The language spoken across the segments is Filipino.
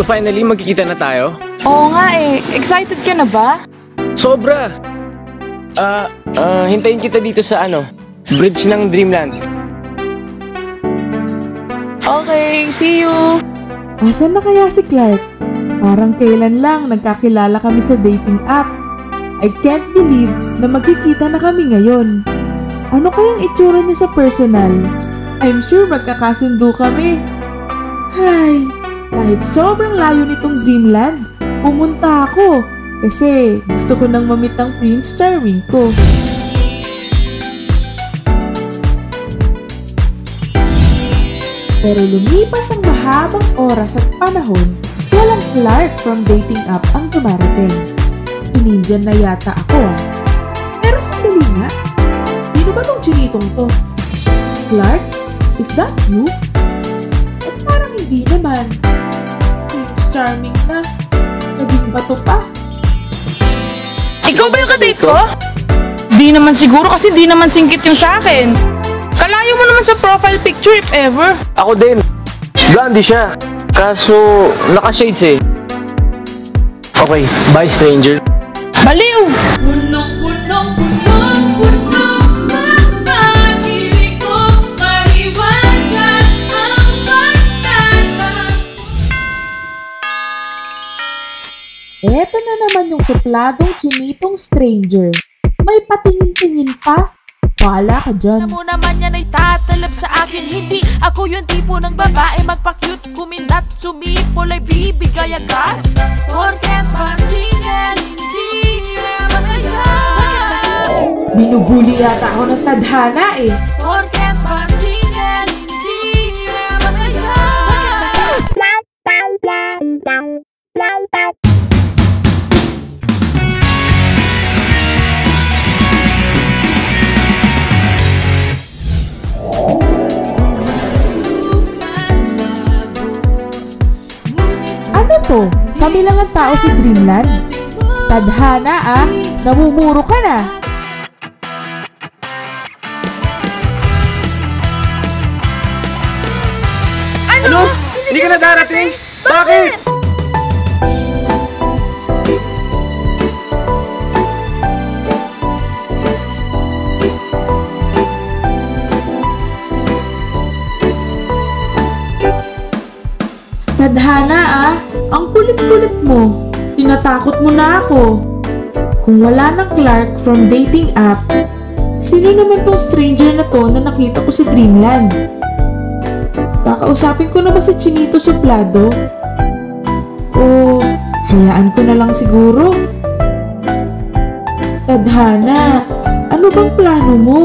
So finally, magkikita na tayo? Oo nga eh. Excited ka na ba? Sobra! Ah, ah, hintayin kita dito sa ano, bridge ng Dreamland. Okay, see you. Asan na kaya si Clark? Parang kailan lang nagkakilala kami sa dating app. I can't believe na magkikita na kami ngayon. Ano kayang itsura niya sa personal? I'm sure magkakasundo kami. Hay, kahit sobrang layo nitong Dreamland, pumunta ako kasi gusto ko nang mamit ang Prince Charming ko. Pero lumipas ang mahabang oras at panahon, walang Clark from dating app ang dumarating. Inindyan na yata ako ah. Pero sandali nga, sino ba tong chinitong to? Clark, is that you? At parang hindi naman. Charming na. Naging bato pa. Ikaw ba yung kadate ko? Di naman siguro kasi di naman singkit yung sa akin. Kalayo mo naman sa profile picture if ever. Ako din. Blondie siya. Kaso, naka-shades eh. Okay, bye stranger. Naman yung supladong chinitong stranger. May patingin-tingin pa. Wala ka dyan. mo naman yan ay tatalab sa akin Hindi ako yung tipo ng babae Magpa-cute, kumindat, sumipol Ay bibigay agad Porket pansinin, hindi na masaya Binubuli yata ako ng tadhana eh. Porket pansinin, hindi na masaya Ano to? Kami lang ang tao sa Dreamland? Tadhana ah, namumuro ka na. Ano? Hindi ka na darating? Bakit? Tadhana ah, ang kulit-kulit mo. Tinatakot mo na ako. Kung wala ng Clark from dating app, sino naman tong stranger na to na nakita ko sa Dreamland? Kakausapin ko na ba si Chinito Suplado? O hayaan ko na lang siguro? Tadhana, ano bang plano mo?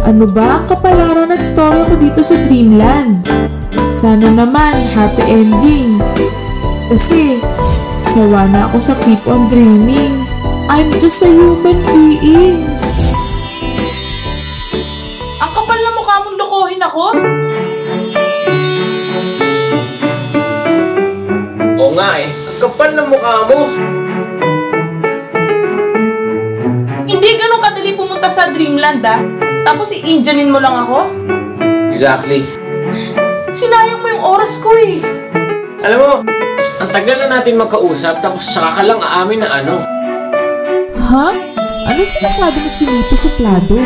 Ano ba ang kapalaran at story ko dito sa Dreamland? Sana naman happy ending. Kasi sawa na ako sa keep on dreaming. I'm just a human being. Ang kapal na mukha mong lokohin ako? Oo nga eh. Ang kapal ng mukha mo. Hindi ganun kadali pumunta sa Dreamland ah. Tapos i-Indianin mo lang ako? Exactly. Sinayang mo yung oras ko eh. Alam mo, ang tagal na natin magkausap tapos saka ka lang aamin na ano. Ha? Ano sinasabi ni Chinito Suplado?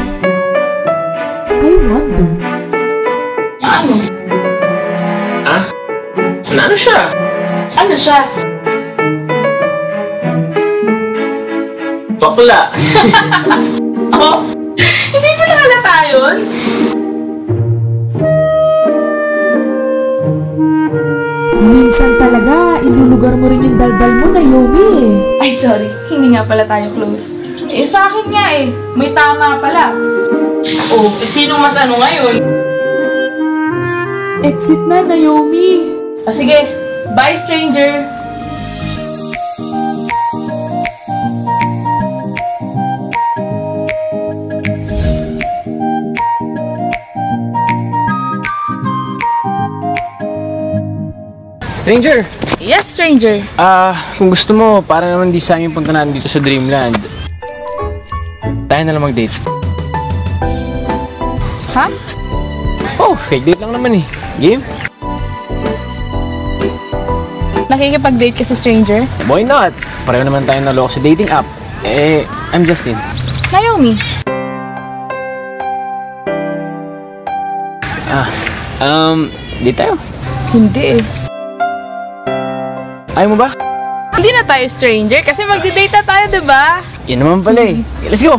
I wonder. Ano? Ah? Na ano siya? Ano siya? Bakla. Oh? Hindi mo nakalata yun? Minsan talaga, ilulugar mo rin yung daldal mo na Yomi eh. Ay, sorry. Hindi nga pala tayo close. Eh, sa akin nga eh. May tama pala. Oh, eh, sino mas ano ngayon? Exit na, Naomi. Ah, sige. Bye, stranger. Stranger, Yes, stranger. ah, kung gusto mo, para naman di sa amin punta natin dito sa Dreamland. Tayo na lang mag-date. Ha? Oh, fake date lang naman eh. Game? Nakikipag-date ka sa stranger? Why not? Pareho naman tayong naloko sa dating app. Eh, I'm Justin. Naomi. Ah, um, di tayo. Hindi eh. Ayaw mo ba? Hindi na tayo stranger kasi magdi-date na tayo, di ba? Yan naman pala eh. Let's go!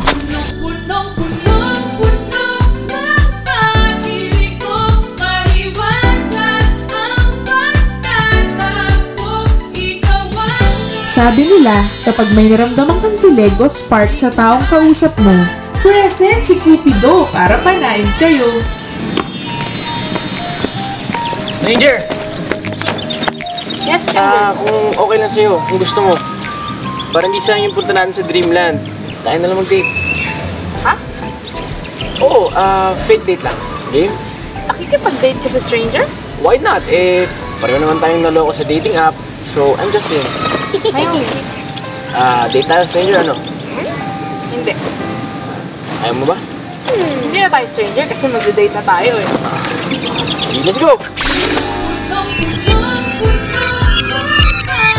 Sabi nila, kapag may naramdaman kang kilig o spark sa taong kausap mo, present si Cupido para panain kayo. Stranger! Ah, kung okay lang sa'yo, kung gusto mo. Parang di sayang yung punta natin sa Dreamland. Tayo na lang mag-date. Ha? Oo, ah, fake date lang. Game? Nakikipag-date ka sa stranger? Why not? Eh, pareho naman tayong naloko sa dating app. So, I'm just saying. Naomi. Ah, date tayo, stranger, ano? Hindi. Ayaw mo ba? Hindi na tayo stranger kasi magdi-date na tayo eh. Let's go!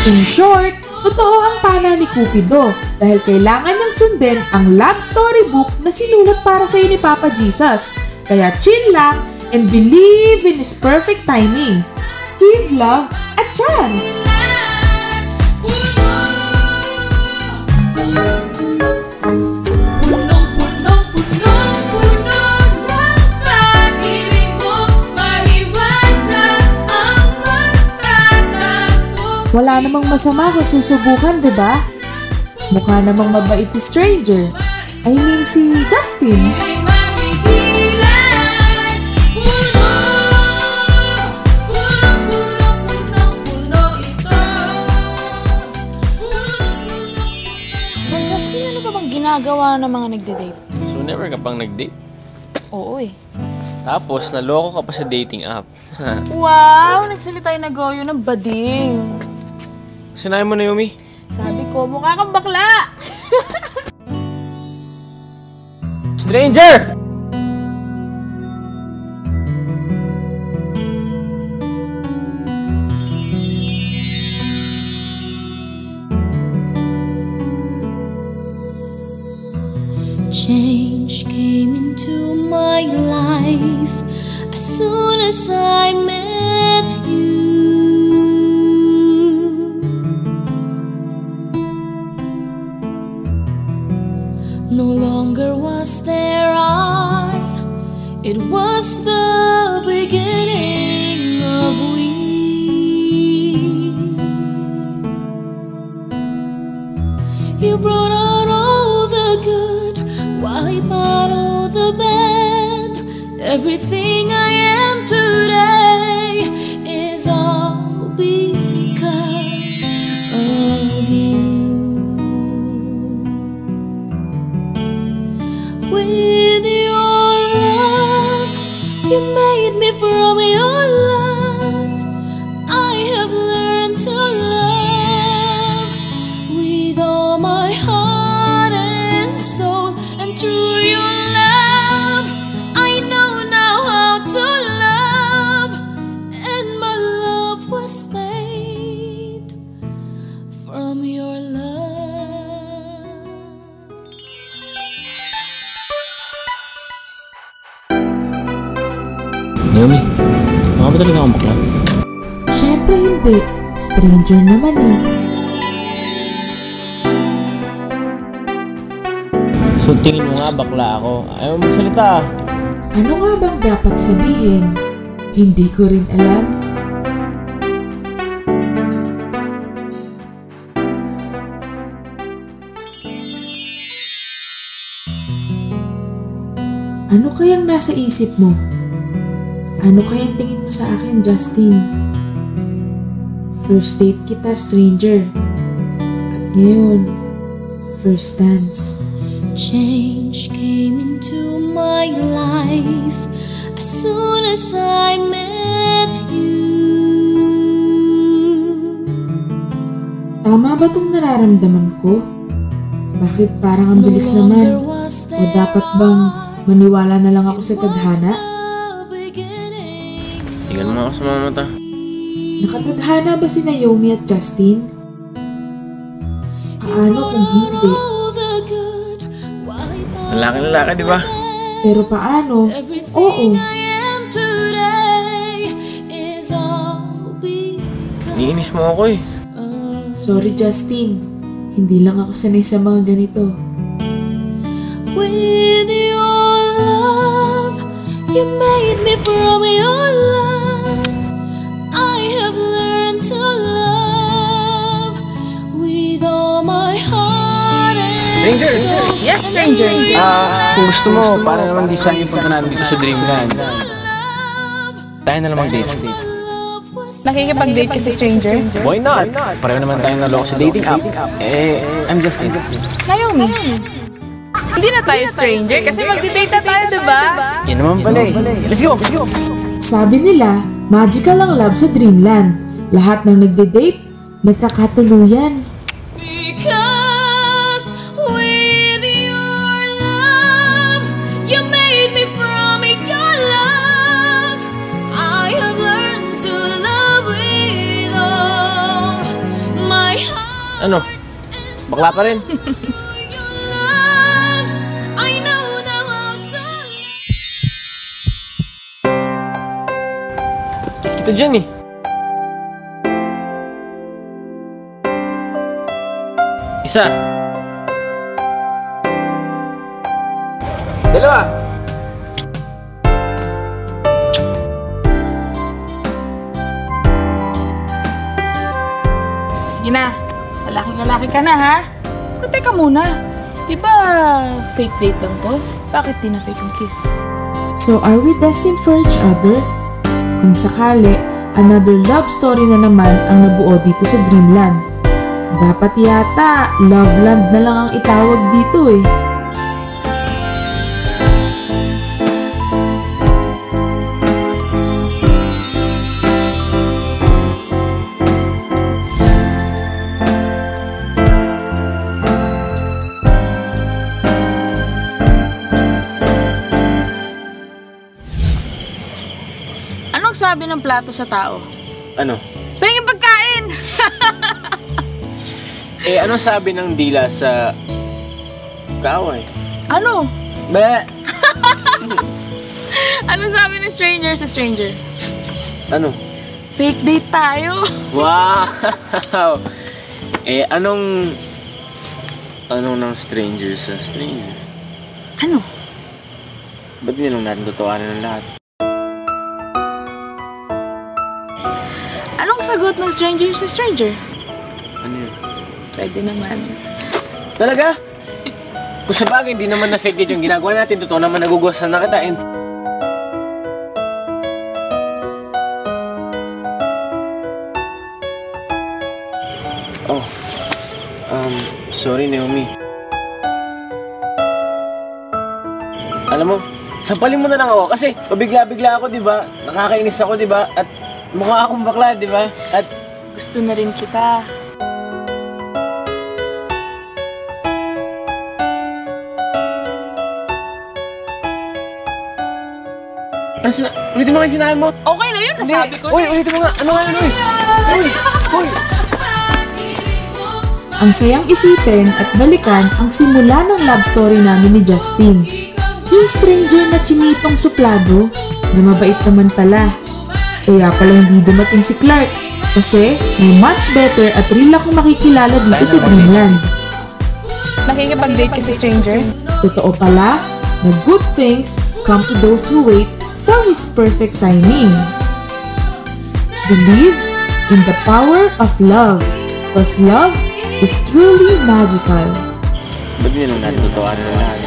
In short, totoo ang pana ni Cupido dahil kailangan niyang sundin ang love story book na sinulat para sa ni Papa Jesus. Kaya chill lang and believe in His perfect timing. Give love a chance! Wala namang masama kung susubukan, di ba? Mukha namang mabait si stranger. I mean si Justin. Ano ba bang ginagawa ng mga nagde-date? So, never ka pang nag-date? Oo eh. Tapos, naloko ka pa sa dating app. Wow! Nagsalita yung nagoyo ng bading. Sinabi mo, Naomi? Sabi ko, mukha kang bakla! Stranger! Me from your love. Ba talaga akong bakla? Siyempre hindi. Stranger naman eh. So, tingin mo nga bakla ako. Ayaw mo magsalita. Ano nga bang dapat sabihin? Hindi ko rin alam. Ano kayang nasa isip mo? Ano kayang tingin sa akin, Justin? First date kita, stranger. At ngayon, first dance. Change came into my life as soon as I met you. Tama ba tong nararamdaman ko? Bakit parang ang bilis naman? O dapat bang maniwala na lang ako sa tadhana? Tingnan mo ako sa mga mata. Nakatadhana ba si Naomi at Justin? Paano kung hindi? all the good, wipe out Lalaki lalaki, di ba? Pero paano? Oo. Niinis mo ako eh. Sorry Justin, hindi lang ako sanay sa mga ganito. with your love, you made me from your love. Stranger! Yes, stranger. Ah, kung gusto mo, para naman di sayang yung punta natin dito sa Dreamland. Tayo na lang mag-date. Nakikipag-date ka sa stranger? Why not? Pareho naman tayong naloko sa dating app. Eh, I'm Justin. Naomi. Hindi na tayo stranger kasi magdi-date na tayo, di ba? Yan naman pala eh. Let's go! Let's go! Sabi nila, magical ang love sa Dreamland. Lahat ng nagde-date, nagkakatuluyan. Ano? Bakla pa rin. Kiss kita dyan eh. Isa. Dalawa. Lalaki-lalaki ka na, ha? Pero teka muna. Di ba fake date lang to? Bakit di na fake ang kiss? So are we destined for each other? Kung sakali, another love story na naman ang nabuo dito sa Dreamland. Dapat yata, Loveland na lang ang itawag dito eh. Anong sabi ng plato sa tao? Ano? Pahingin pagkain! Eh, ano sabi ng dila sa kaaway? Ano? Ba? Anong sabi ng stranger sa stranger? Ano? Fake date tayo. Wow! Eh, anong... Anong ng stranger sa stranger? Ano? Ba't hindi lang natin tutuwanan ng lahat? Sagot ng stranger sa stranger? Ano yun? Pwede naman. Talaga? Kung sa bagay, hindi naman na fake it yung ginagawa natin. Totoo naman naguguwasan na kita. And... Oh. Um, sorry, Naomi. Alam mo, sampalin mo na lang ako kasi pabigla-bigla ako, di ba? Nakakainis ako, di ba? At mukha akong bakla, di ba? At Gusto na rin kita. ano sina- ulitin mo nga yung sinabi mo. Okay na yun, nasabi ko Uy, na. eh. ulitin mo nga. Ano nga, ano, uy? Uy, uy. Ang sayang isipin at balikan ang simula ng love story namin ni Justin. Yung stranger na chinitong suplado, na mabait naman pala. Kaya pala hindi dumating si Clark. Kasi may much better at real akong makikilala dito sa Dreamland. Nakikipag-date ka sa stranger? Totoo pala na good things come to those who wait for His perfect timing. Believe in the power of love, because love is truly magical. Ba't hindi lang natin tutuwanan ng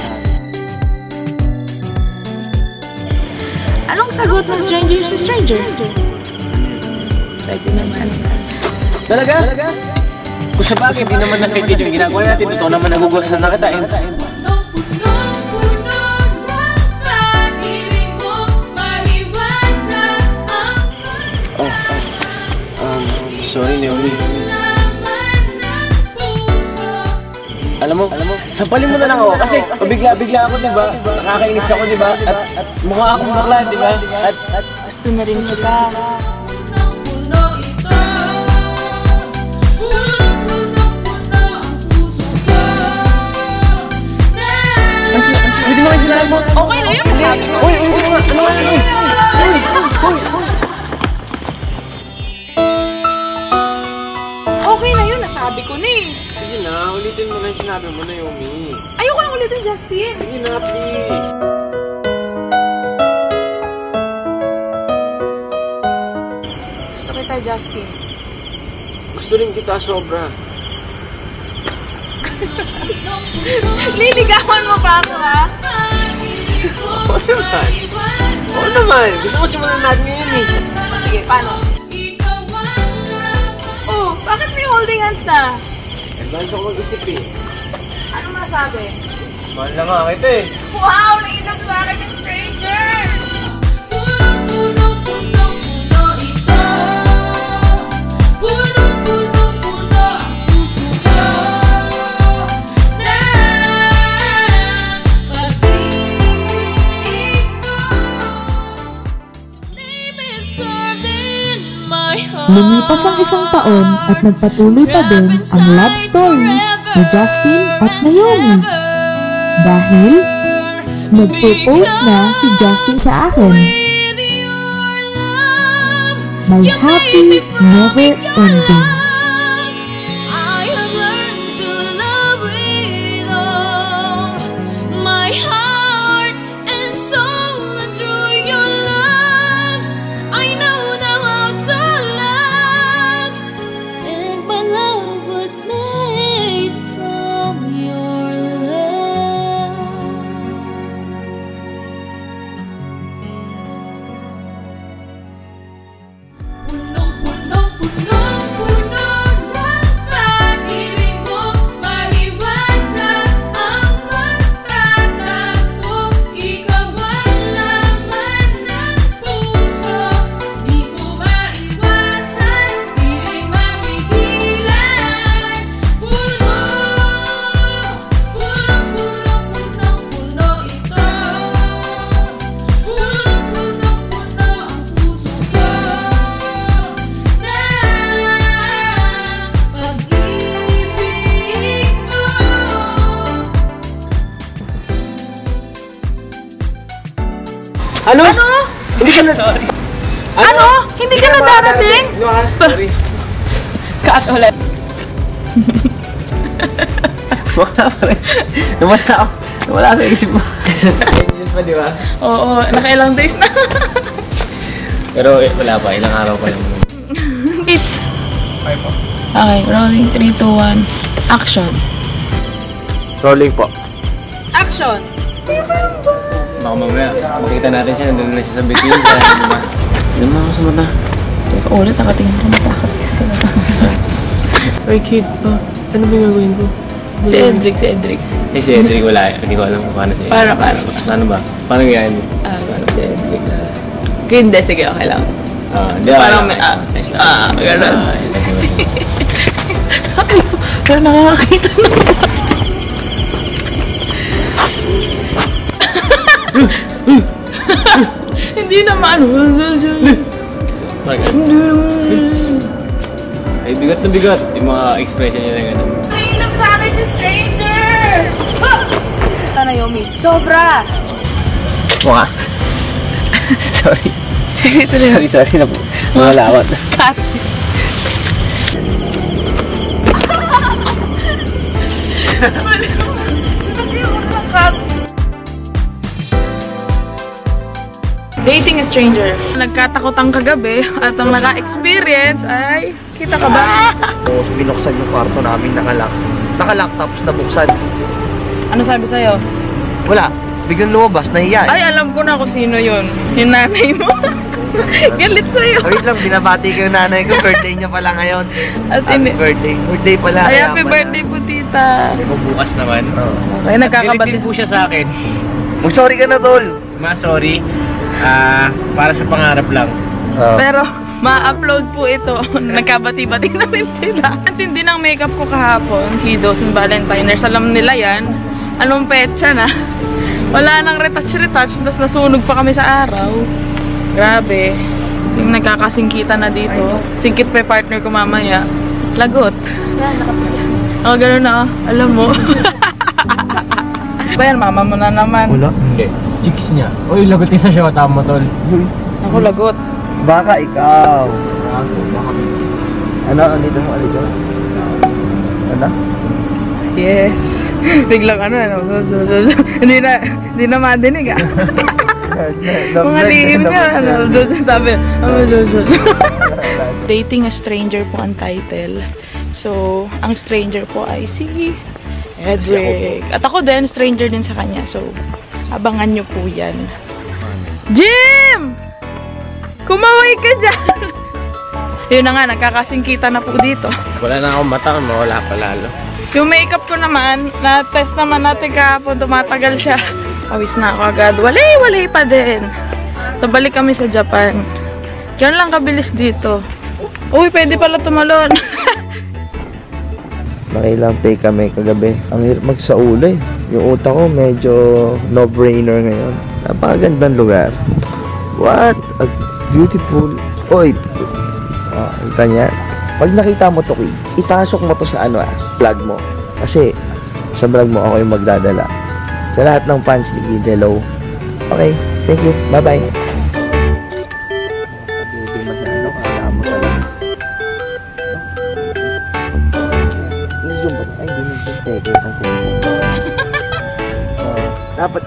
sagot ng stranger sa stranger? Pwede naman. Talaga? Kung sa bagay, hindi naman na fake it yung ginagawa natin. Totoo naman naguguwasan na kita. And... Oh, um, sorry, Naomi. Alam mo, alam mo, Sampalin mo na lang ako kasi bigla-bigla ako, di ba? Nakakainis ako, di ba? At, at mukha akong bakla, di ba? At, at gusto na rin kita. Pwede mo kayo sinabi mo? Okay na yun, masabi ko. Uy, uy, uy, ano nga, ano Uy, uy, uy. Okay na yun, nasabi ko na eh. Na, ulitin mo na yung sinabi mo, Naomi. Ayoko lang ulitin, Justin. Sige na, please. Gusto kita, Justin. Gusto rin kita sobra. Liligawan mo pa ako, ha? Oo naman. Oo naman. Gusto mo simulan natin ngayon eh. Sige, paano? Oh, bakit may holding hands na? Advance ako mag-isip eh. Ano masabi? Mahal na nga kita eh. Wow, ang isang taon at nagpatuloy pa din ang love story ni Justin at Naomi. Dahil nag-propose na si Justin sa akin. My happy never ending. Ulit. Wala pa rin. Nawala ako. Nawala sa isip ko. Anxious pa, di ba? Oo, nakailang days na. Pero eh, wala pa. Ilang araw pa lang. Beat. Okay, rolling 3, 2, 1. Action. Rolling po. Action! Baka mamaya, makita natin siya, nandun na siya sa bituin. Kaya, di ba? Yun mo ako sa mata. Teka, ulit nakatingin ka natakot kasi. Ay, kid pa. Ano ba yung gagawin ko? si Edric, si Edric. Eh, si Edric wala. Hindi ko alam kung paano siya. Paano, paano? Paano ba? Paano gayaan mo? Ah, si Edric. Hindi, sige, okay lang. Ah, di Parang ah, may- ah, ah. Ah, lang. Pero nakakakita na. Hindi naman. Parang ganun. Ay, bigat na bigat. Yung mga expression niya na gano'n. Nainom sa akin yung stranger! Ito na, Yomi. Sobra! Mukha. sorry. Ito na Sorry, sorry na po. Mga lawat. Cut. Dating a stranger. Nagkatakot ang kagabi at ang naka-experience ay... Kita ka ba? Tapos binuksan yung kwarto namin nakalock. Nakalock tapos nabuksan. Ano sabi sa'yo? Wala. Biglang lumabas, nahiya. Ay, alam ko na kung sino yun. Yung nanay mo. Galit sa'yo. Wait lang, binabati ko yung nanay ko. Birthday niya pala ngayon. At Happy ini... birthday. Birthday pala. Ay, happy pala. birthday po, tita. Kung bukas naman. Oo. Okay, nagkakabati. Po siya sa akin. Mag-sorry ka na, tol. Ma, sorry. Ah, para sa pangarap lang. Oo. Pero, ma-upload po ito. Nagkabati-bati na rin sila. At hindi ng makeup ko kahapon, Kidos and Valentiners. Alam nila yan. Anong petsa na? Wala nang retouch-retouch, tapos nasunog pa kami sa araw. Grabe. Yung nagkakasingkita na dito. Singkit pa yung partner ko mamaya. Lagot. Oh, ganun na. oh. Alam mo. Ba yan, mama mo na naman. Wala. Hindi. Chicks niya. Uy, lagot sa shota mo, tol. Ako lagot. Baka ikaw. Ano? Ano dito mo? Ano dito? Ano? Yes. Biglang ano, ano. hindi na, hindi na madinig ah. Mga lihim niya. Ano, sabi, ano, Dating a Stranger po ang title. So, ang stranger po ay si Edric. At ako din, stranger din sa kanya. So, abangan nyo po yan. Jim! Kumaway ka dyan! Yun na nga, nagkakasingkita na po dito. Wala na akong mata, mawala pa lalo. Yung makeup ko naman, na-test naman natin kahapon, tumatagal siya. Pawis na ako agad. Walay, walay pa din. So, balik kami sa Japan. Yan lang kabilis dito. Uy, pwede pala tumalon. Nakilang take kami kagabi. Ang hirap magsaulay. Yung utak ko medyo no-brainer ngayon. Napakagandang lugar. What a beautiful... Oy! Ah, kita niya. Pag nakita mo to, ipasok mo to sa ano ah, vlog mo. Kasi sa vlog mo ako yung magdadala. Sa lahat ng fans ni Kid, hello. Okay, thank you. Bye-bye.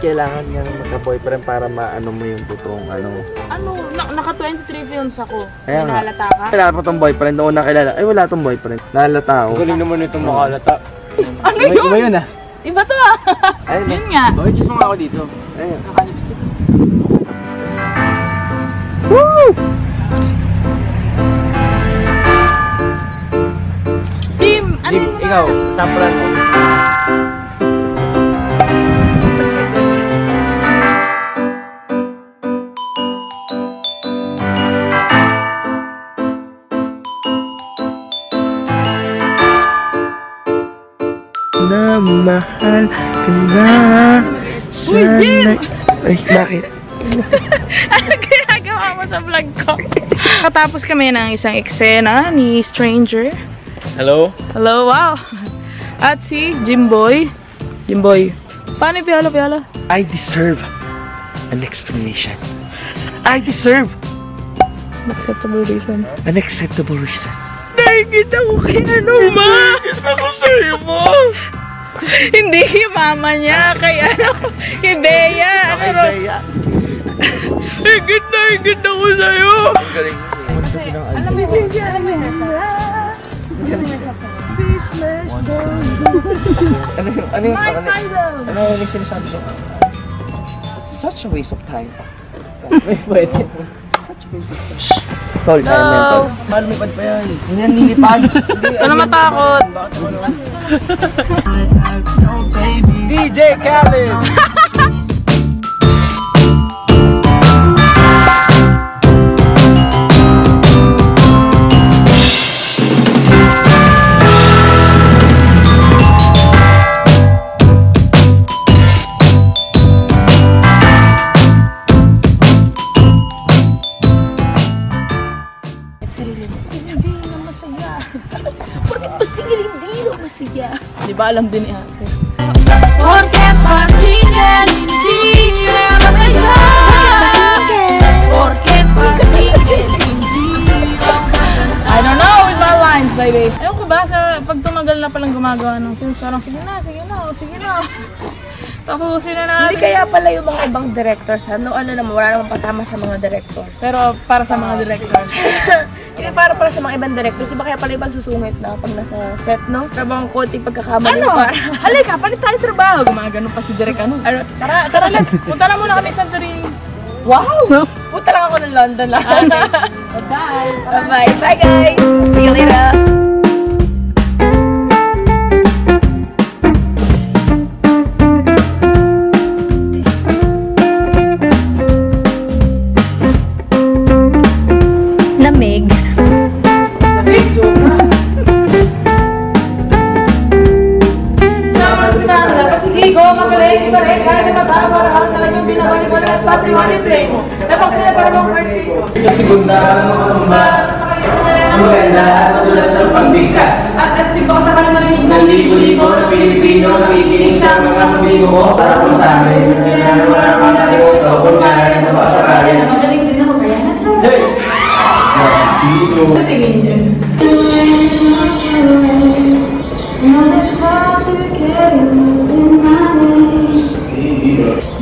Kailangan niyang magka-boyfriend para maano mo yung totoong ano. ano, na- naka 23 films ako. Kaya nga. Nahalata ka? Wala pa tong boyfriend. Noon nakilala. Ay, wala tong boyfriend. Nalata ako. Galing naman itong makalata. Ano Iba, yun? iba yun ah. Iba to ah. Ay, Yun nga. Bakit kiss mo nga ako dito? Ayun. Naka-lipstick. Tim, ano Jim, yung mga- ikaw, samplan mo. Na mahal ka na. Jim! Ay, bakit? ano ginagawa mo sa vlog ko? Katapos kami ng isang eksena ni Stranger. Hello? Hello, wow! At si Jimboy. Jimboy. Paano yung piolo, piolo? I deserve an explanation. I deserve Acceptable reason. an acceptable reason. Nakikita ko kay ano, ma! Ako sa'yo mo! Hindi kay mama niya, kay ano, kay Bea. Ano ro? Higit na higit ako sa'yo! Alam mo yun, alam mo yun. Ano yung, ano yung, ano, ano yung sinasabi ko? Such a waste of time. May pwede. Tol, kaya mo yan, tol. Mahal may pad pa yan. Hindi yan nilipad. Ito na matakot. DJ Khaled! Di ba alam din ni ate? Porket pansinin, hindi na masaya Porket pansinin, hindi I don't know with my lines, baby. Ewan ko ba, sa, pag tumagal na palang gumagawa ng films, parang sige na, sige na, sige na. Tapusin na natin. Hindi kaya pala yung mga ibang directors, ano, ano naman, wala namang patama sa mga directors. Pero para sa mga director. Hindi para pala sa mga ibang directors, di ba kaya pala ibang susungit na pag nasa set, no? Para bang konting pagkakamali ano? para. Halika, palit tayo trabaho. Gumagano pa si Direk ano. Ano, Tara, tara, let's. Punta na muna kami sa Santorini. wow! Punta lang ako ng London lang. Bye! Bye-bye. Bye guys! See you later! Ang sa pagbigkas. At as di ko kasama naman ng libo-libo na Pilipino nakikinig sa mga motibo mo para po sa amin. Kaya wala kang nalimuto kung narin mo pa sa kanya. Magaling din ako kaya. Nasa Hey! Sino?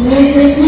Hello!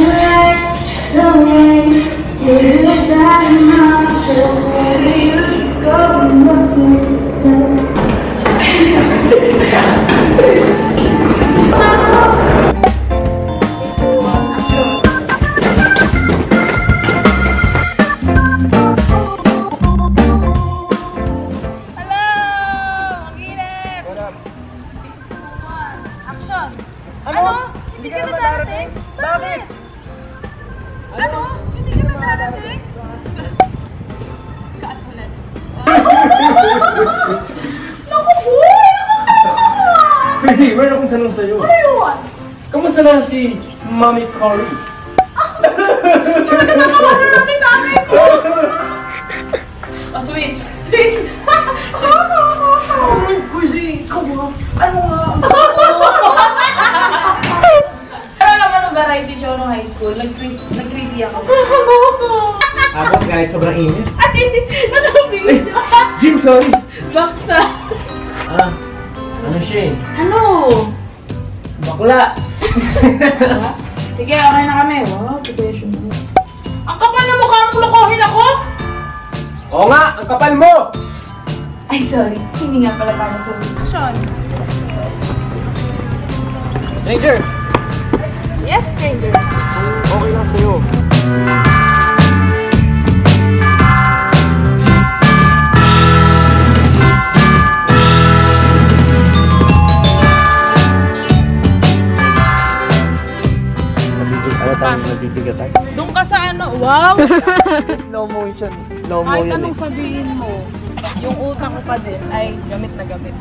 Sorry. Backstab! Ah, ano siya eh? Ano? Bakla. Sige, okay na kami. Wow, situation mo. Ang kapal na mukha mong lokohin ako! Oo nga, ang kapal mo! Ay, sorry. Hindi nga pala paano to. Action! Stranger, Yes, stranger. okay lang sa'yo. Nabibig, tayo, nabibigatan? Doon ka sa ano, wow! Slow motion. Slow mo Kahit yun anong eh. sabihin mo, yung utak ko pa din ay gamit na gamit.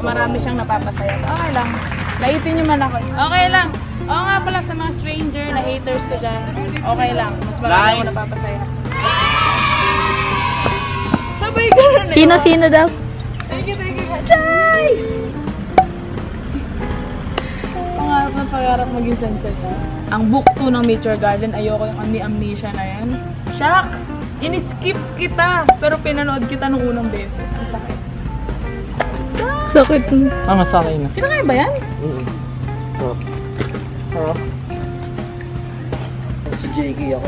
Marami siyang napapasaya. So, okay lang. Laitin niyo man ako. Okay lang. Oo nga pala sa mga stranger na haters ko dyan. Okay lang. Mas marami ako napapasaya. Sabay ka na. Sino-sino daw? Thank you, thank you. Chay! Pangarap maging sanchay Ang book 2 ng Mature Garden, ayoko yung amni-amnesia na yan. Shucks! In-skip kita, pero pinanood kita nung unang beses. Masakit. Sakit. Ah, masakay na. Kinakaya ba yan? Si JK ako.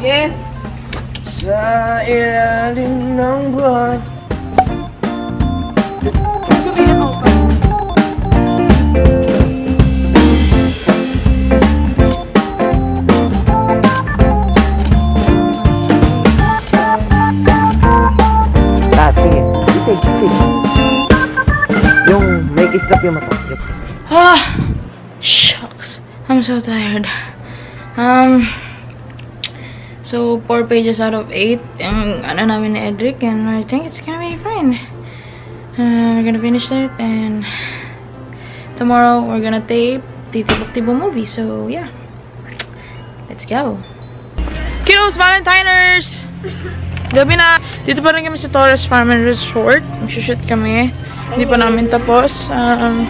Yes! Sa ilalim ng buwan mata. Ah! Shucks. I'm so tired. Um, so, four pages out of eight. Yung ano namin ni Edric and I think it's gonna be fine. Uh, we're gonna finish it and tomorrow we're gonna tape Titibok Tibo movie. So, yeah. Let's go. Kiddos, Valentiners! Gabi na. Dito pa rin kami sa Torres Farm and Resort. Mag-shoot kami. Hindi pa namin tapos. Um,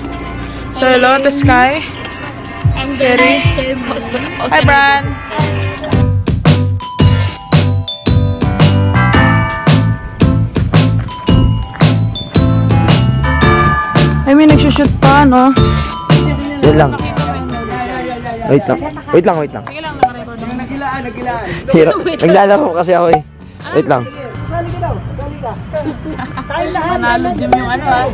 so, hello, the sky. And Very. Hi, Bran. I mean, nagsushoot pa, no? Yan lang. Wait lang. Wait lang, wait lang. Sige lang, nakarecord. Hirap. Naglalaro kasi ako eh. Wait lang. Manalo gym yung ano, ah.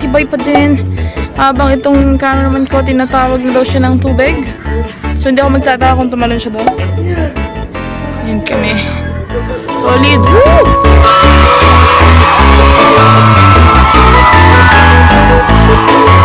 matibay pa din. Habang itong cameraman ko, tinatawag na daw siya ng tubig. So, hindi ako magtataka kung tumalon siya doon. Ayan kami. Solid! Woo! Thank you.